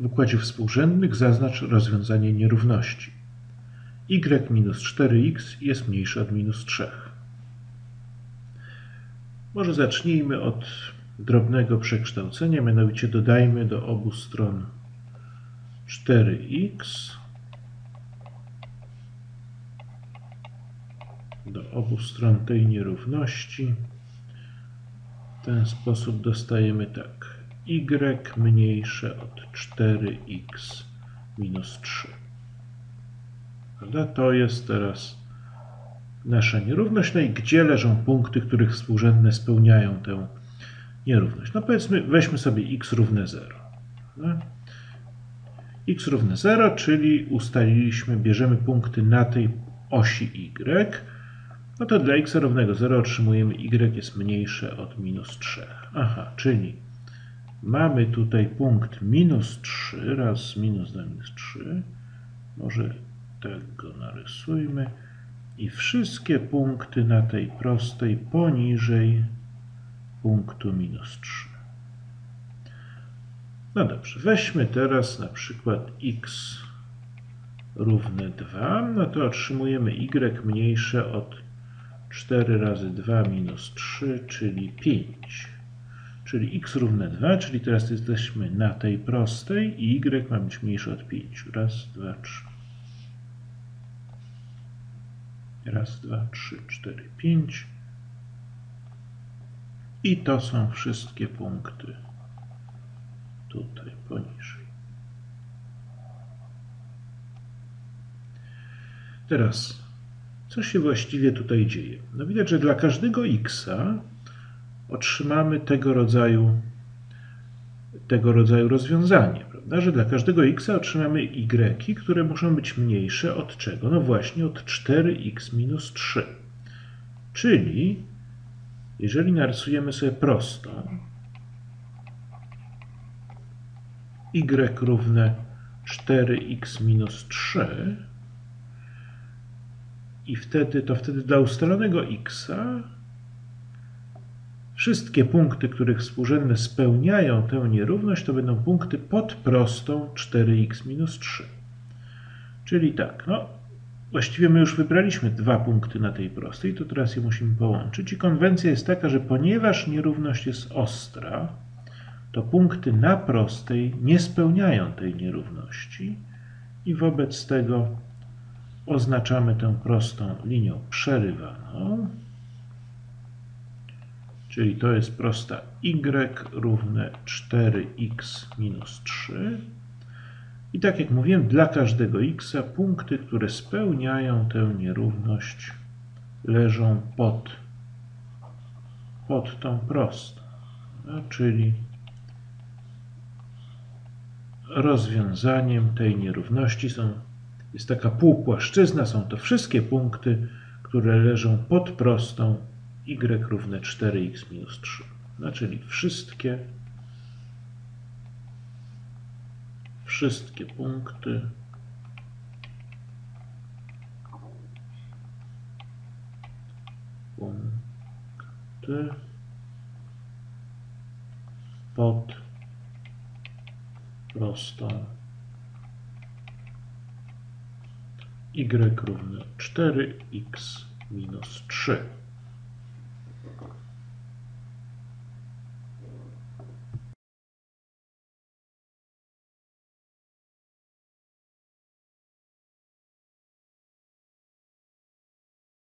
W układzie współrzędnych zaznacz rozwiązanie nierówności. y minus 4x jest mniejsze od minus 3. Może zacznijmy od drobnego przekształcenia, mianowicie dodajmy do obu stron 4x do obu stron tej nierówności. W ten sposób dostajemy tak y mniejsze od 4x minus 3. Prawda? To jest teraz nasza nierówność. No i gdzie leżą punkty, których współrzędne spełniają tę nierówność? No powiedzmy, weźmy sobie x równe 0. Prawda? x równe 0, czyli ustaliliśmy, bierzemy punkty na tej osi y, no to dla x równego 0 otrzymujemy y jest mniejsze od minus 3. Aha, czyli mamy tutaj punkt minus 3, raz minus na minus 3. Może tego narysujmy. I wszystkie punkty na tej prostej poniżej punktu minus 3. No dobrze, weźmy teraz na przykład x równe 2, no to otrzymujemy y mniejsze od 4 razy 2 minus 3, czyli 5. Czyli x równe 2, czyli teraz jesteśmy na tej prostej i y ma być mniejsze od 5. Raz, dwa, trzy. Raz, dwa, trzy, cztery, pięć. I to są wszystkie punkty tutaj poniżej. Teraz co się właściwie tutaj dzieje? No widać, że dla każdego x otrzymamy tego rodzaju, tego rodzaju rozwiązanie, prawda? Że dla każdego x otrzymamy y, które muszą być mniejsze od czego? No właśnie od 4x minus 3. Czyli jeżeli narysujemy sobie prostą y równe 4x minus 3, i wtedy to wtedy dla ustalonego x wszystkie punkty, których współrzędne spełniają tę nierówność, to będą punkty pod prostą 4x minus 3. Czyli tak, no właściwie my już wybraliśmy dwa punkty na tej prostej, to teraz je musimy połączyć. I konwencja jest taka, że ponieważ nierówność jest ostra, to punkty na prostej nie spełniają tej nierówności i wobec tego oznaczamy tę prostą linią przerywaną, czyli to jest prosta y równe 4x minus 3. I tak jak mówiłem, dla każdego x punkty, które spełniają tę nierówność leżą pod, pod tą prostą, no, czyli rozwiązaniem tej nierówności są jest taka półpłaszczyzna, są to wszystkie punkty, które leżą pod prostą y równe 4x minus 3. No, czyli wszystkie, wszystkie punkty punkty pod prostą y równe 4x minus 3.